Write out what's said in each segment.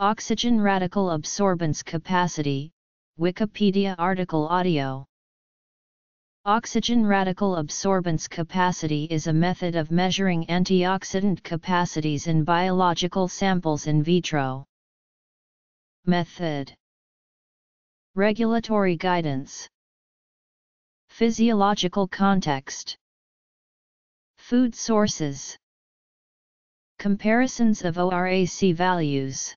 Oxygen radical absorbance capacity, Wikipedia article audio. Oxygen radical absorbance capacity is a method of measuring antioxidant capacities in biological samples in vitro. Method. Regulatory guidance. Physiological context. Food sources. Comparisons of ORAC values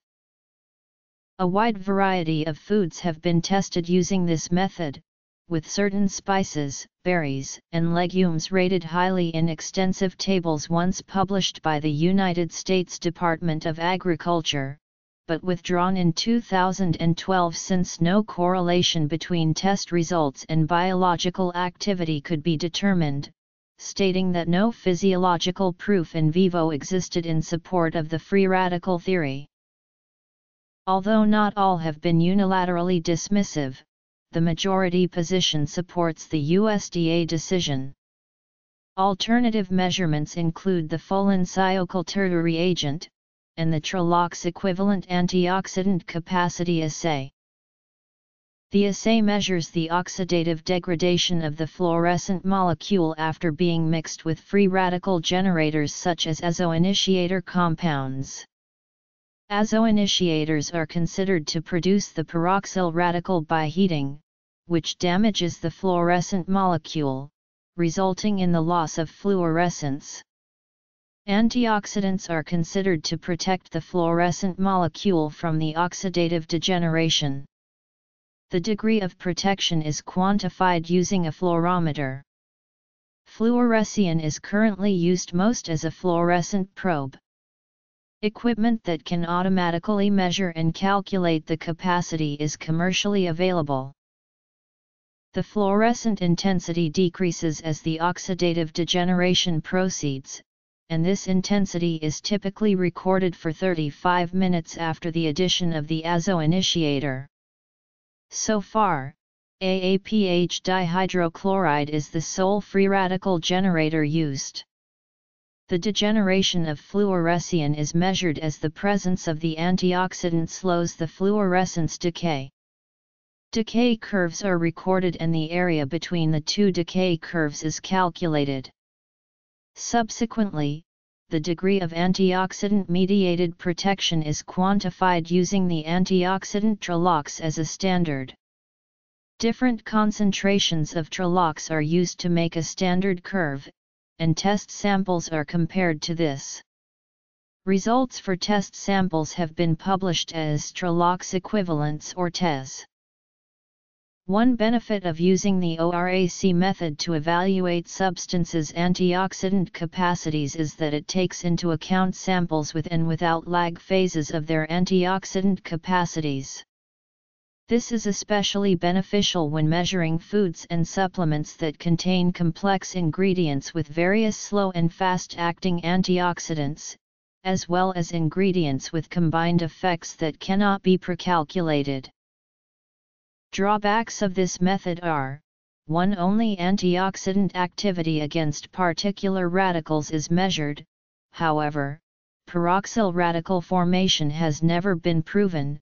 A wide variety of foods have been tested using this method, with certain spices, berries, and legumes rated highly in extensive tables once published by the United States Department of Agriculture, but withdrawn in 2012 since no correlation between test results and biological activity could be determined, stating that no physiological proof in vivo existed in support of the free radical theory. Although not all have been unilaterally dismissive, the majority position supports the USDA decision. Alternative measurements include the Folin Ciocalteu reagent, and the Trolox equivalent antioxidant capacity assay. The assay measures the oxidative degradation of the fluorescent molecule after being mixed with free radical generators such as azo-initiator compounds. Azo-initiators are considered to produce the peroxyl radical by heating, which damages the fluorescent molecule, resulting in the loss of fluorescence. Antioxidants are considered to protect the fluorescent molecule from the oxidative degeneration. The degree of protection is quantified using a fluorometer. Fluorescein is currently used most as a fluorescent probe. Equipment that can automatically measure and calculate the capacity is commercially available. The fluorescent intensity decreases as the oxidative degeneration proceeds, and this intensity is typically recorded for 35 minutes after the addition of the azo initiator. So far, AAPH dihydrochloride is the sole free radical generator used. The degeneration of fluorescein is measured as the presence of the antioxidant slows the fluorescence decay. Decay curves are recorded and the area between the two decay curves is calculated. Subsequently, the degree of antioxidant-mediated protection is quantified using the antioxidant Trolox as a standard. Different concentrations of Trolox are used to make a standard curve, and test samples are compared to this. Results for test samples have been published as Trolox equivalents or TES. One benefit of using the ORAC method to evaluate substances' antioxidant capacities is that it takes into account samples with and without lag phases of their antioxidant capacities. This is especially beneficial when measuring foods and supplements that contain complex ingredients with various slow and fast-acting antioxidants, as well as ingredients with combined effects that cannot be precalculated. Drawbacks of this method are, 1. Only antioxidant activity against particular radicals is measured, however, peroxyl radical formation has never been proven,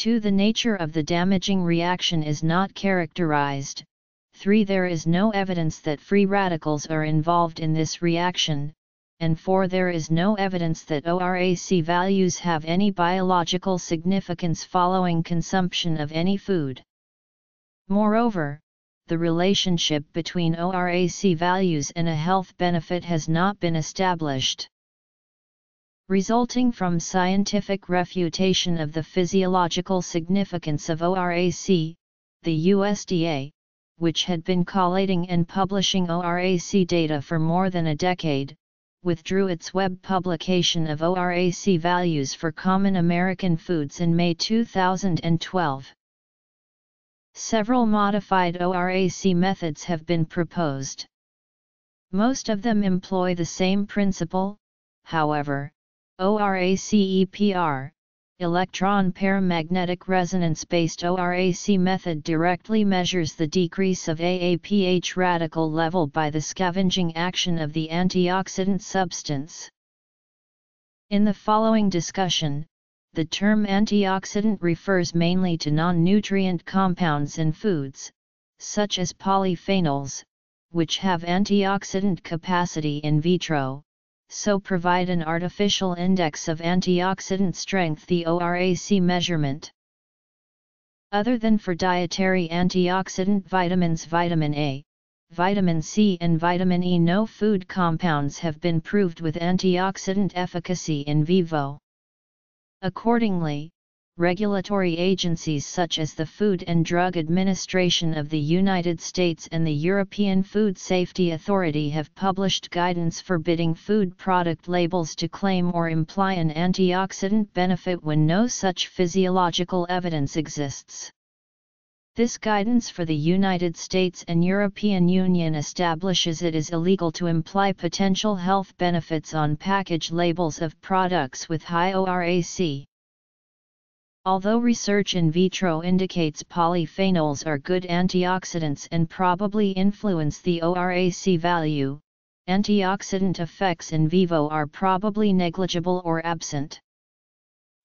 2. The nature of the damaging reaction is not characterized, 3. There is no evidence that free radicals are involved in this reaction, and 4. There is no evidence that ORAC values have any biological significance following consumption of any food. Moreover, the relationship between ORAC values and a health benefit has not been established. Resulting from scientific refutation of the physiological significance of ORAC, the USDA, which had been collating and publishing ORAC data for more than a decade, withdrew its web publication of ORAC values for common American foods in May 2012. Several modified ORAC methods have been proposed. Most of them employ the same principle, however, ORAC-EPR, electron paramagnetic resonance-based ORAC method directly measures the decrease of AAPH radical level by the scavenging action of the antioxidant substance. In the following discussion, the term antioxidant refers mainly to non-nutrient compounds in foods, such as polyphenols, which have antioxidant capacity in vitro, so provide an artificial index of antioxidant strength the ORAC measurement. Other than for dietary antioxidant vitamins vitamin A, vitamin C and vitamin E no food compounds have been proved with antioxidant efficacy in vivo. Accordingly, regulatory agencies such as the Food and Drug Administration of the United States and the European Food Safety Authority have published guidance forbidding food product labels to claim or imply an antioxidant benefit when no such physiological evidence exists. This guidance for the United States and European Union establishes it is illegal to imply potential health benefits on package labels of products with high ORAC. Although research in vitro indicates polyphenols are good antioxidants and probably influence the ORAC value, antioxidant effects in vivo are probably negligible or absent.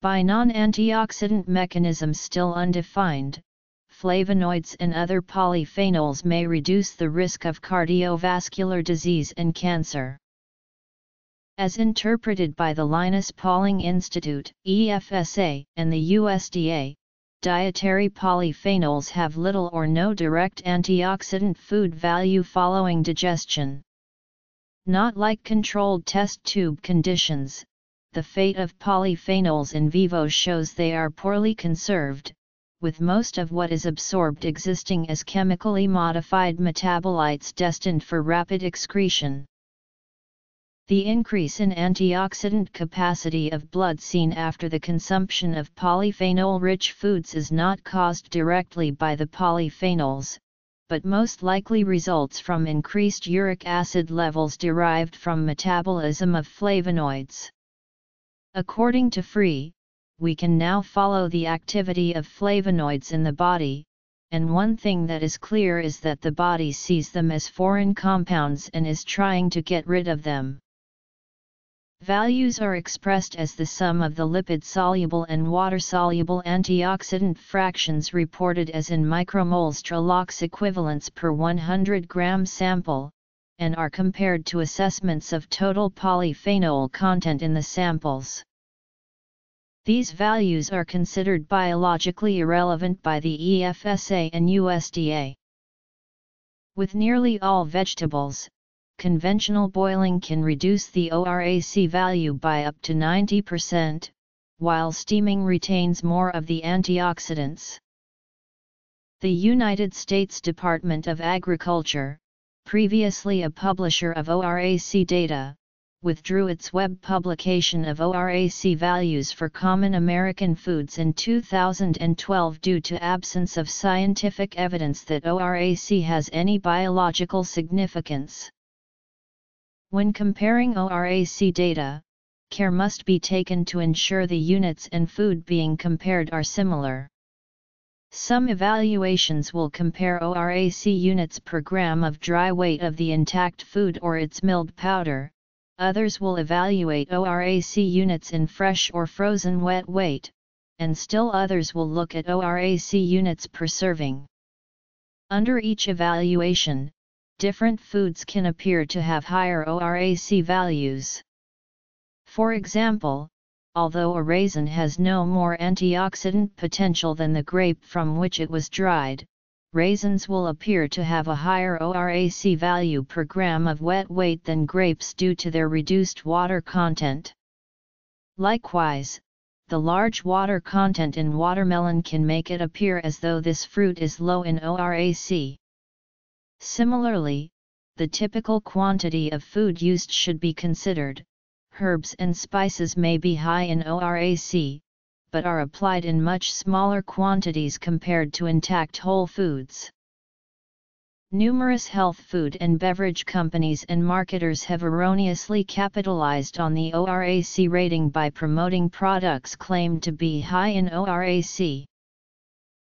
By non-antioxidant mechanisms still undefined, flavonoids and other polyphenols may reduce the risk of cardiovascular disease and cancer. As interpreted by the Linus Pauling Institute, EFSA, and the USDA, dietary polyphenols have little or no direct antioxidant food value following digestion. Not like controlled test tube conditions, the fate of polyphenols in vivo shows they are poorly conserved, with most of what is absorbed existing as chemically modified metabolites destined for rapid excretion. The increase in antioxidant capacity of blood seen after the consumption of polyphenol-rich foods is not caused directly by the polyphenols, but most likely results from increased uric acid levels derived from metabolism of flavonoids. According to Frei, we can now follow the activity of flavonoids in the body, and one thing that is clear is that the body sees them as foreign compounds and is trying to get rid of them. Values are expressed as the sum of the lipid-soluble and water-soluble antioxidant fractions reported as in micromoles Trolox equivalents per 100 gram sample, and are compared to assessments of total polyphenol content in the samples. These values are considered biologically irrelevant by the EFSA and USDA. With nearly all vegetables, conventional boiling can reduce the ORAC value by up to 90%, while steaming retains more of the antioxidants. The United States Department of Agriculture, previously a publisher of ORAC data, withdrew its web publication of ORAC values for common American foods in 2012 due to absence of scientific evidence that ORAC has any biological significance. When comparing ORAC data, care must be taken to ensure the units and food being compared are similar. Some evaluations will compare ORAC units per gram of dry weight of the intact food or its milled powder, others will evaluate ORAC units in fresh or frozen wet weight, and still others will look at ORAC units per serving. Under each evaluation, different foods can appear to have higher ORAC values. For example, although a raisin has no more antioxidant potential than the grape from which it was dried, raisins will appear to have a higher ORAC value per gram of wet weight than grapes due to their reduced water content. Likewise, the large water content in watermelon can make it appear as though this fruit is low in ORAC. Similarly, the typical quantity of food used should be considered. Herbs and spices may be high in ORAC, but are applied in much smaller quantities compared to intact whole foods. Numerous health food and beverage companies and marketers have erroneously capitalized on the ORAC rating by promoting products claimed to be high in ORAC.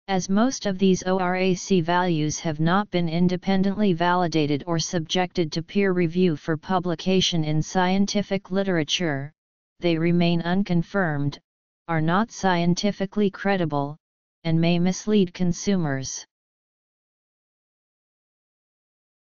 As most of these ORAC values have not been independently validated or subjected to peer review for publication in scientific literature, they remain unconfirmed, are not scientifically credible, and may mislead consumers.